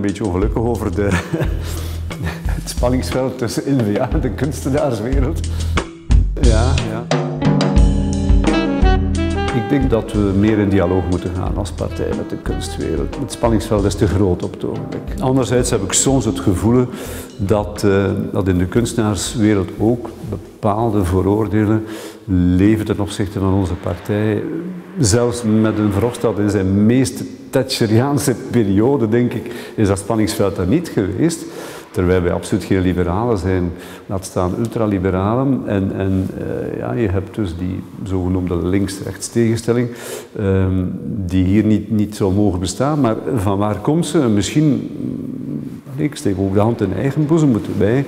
beetje ongelukkig over de, het spanningsveld tussen NVA en de kunstenaarswereld. Ik denk dat we meer in dialoog moeten gaan als partij met de kunstwereld. Het spanningsveld is te groot op het ogenblik. Anderzijds heb ik soms het gevoel dat, uh, dat in de kunstenaarswereld ook bepaalde vooroordelen leven ten opzichte van onze partij. Zelfs met een Verhofstadt in zijn meest Thatcheriaanse periode, denk ik, is dat spanningsveld er niet geweest. Terwijl wij absoluut geen liberalen zijn, laat staan ultraliberalen. En, en uh, ja, je hebt dus die zogenoemde links-rechts tegenstelling, um, die hier niet, niet zou mogen bestaan. Maar van waar komt ze? Misschien, ik steek ook de hand in eigen boezem, moeten wij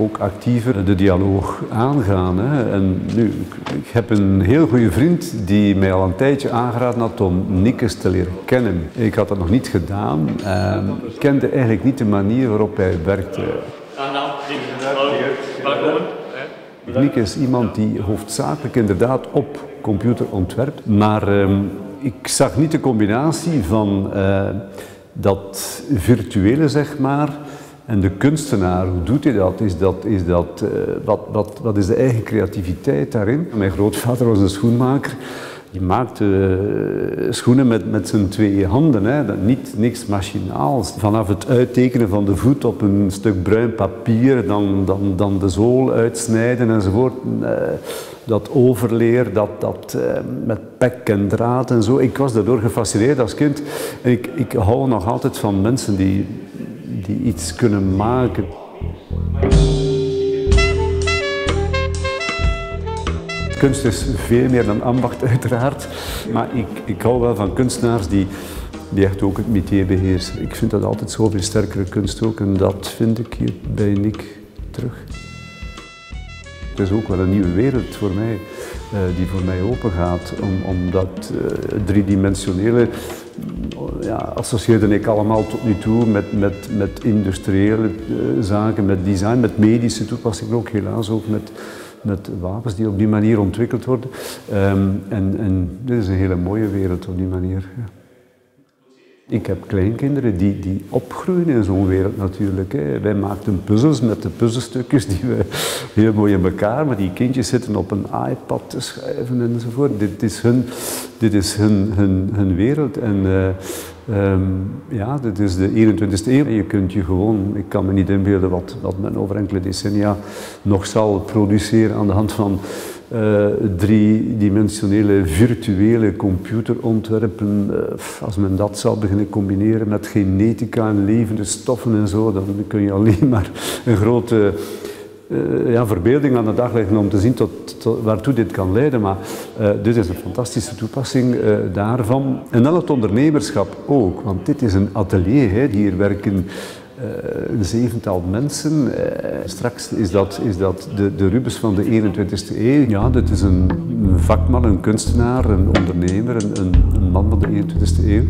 ook actiever de dialoog aangaan. Hè. En nu, ik, heb een heel goede vriend die mij al een tijdje aangeraden had om Nikkes te leren kennen. Ik had dat nog niet gedaan. Ik kende eigenlijk niet de manier waarop hij werkte. Nikke is iemand die hoofdzakelijk inderdaad op computer ontwerpt, maar um, ik zag niet de combinatie van uh, dat virtuele, zeg maar, en de kunstenaar, hoe doet hij dat? Is dat, is dat uh, wat, wat, wat is de eigen creativiteit daarin? Mijn grootvader was een schoenmaker. Die maakte uh, schoenen met, met zijn twee handen, hè. Dat, niet niks machinaals. Vanaf het uittekenen van de voet op een stuk bruin papier, dan, dan, dan de zool uitsnijden enzovoort. Uh, dat overleer, dat, dat met pek en draad en zo. Ik was daardoor gefascineerd als kind. En ik, ik hou nog altijd van mensen die die iets kunnen maken. Kunst is veel meer dan ambacht uiteraard, maar ik, ik hou wel van kunstenaars die, die echt ook het métier beheersen. Ik vind dat altijd zoveel sterkere kunst ook en dat vind ik hier bij Nick terug. Het is ook wel een nieuwe wereld voor mij, uh, die voor mij open gaat, om, omdat uh, driedimensionele ja, associeerde ik allemaal tot nu toe met, met, met industriële uh, zaken, met design, met medische toepassingen ook helaas ook met, met wapens die op die manier ontwikkeld worden. Um, en, en dit is een hele mooie wereld op die manier. Ik heb kleinkinderen die, die opgroeien in zo'n wereld natuurlijk. Hè. Wij maakten puzzels met de puzzelstukjes die we heel mooi in elkaar, maar die kindjes zitten op een iPad te schrijven enzovoort. Dit is hun, dit is hun, hun, wereld. En uh, um, ja, dit is de 21ste eeuw. Je kunt je gewoon, ik kan me niet inbeelden wat, wat men over enkele decennia nog zal produceren aan de hand van uh, driedimensionele virtuele computerontwerpen, uh, als men dat zou beginnen combineren met genetica en levende stoffen en zo, dan kun je alleen maar een grote uh, ja, verbeelding aan de dag leggen om te zien tot, waartoe dit kan leiden. Maar dit is een fantastische toepassing daarvan. En dan het ondernemerschap ook, want dit is een atelier. Hè. Hier werken een zevental mensen. Uh, straks is dat, is dat de, de Rubens van de 21ste eeuw. Ja, dit is een, een vakman, een kunstenaar, een ondernemer, een, een man van de 21ste eeuw.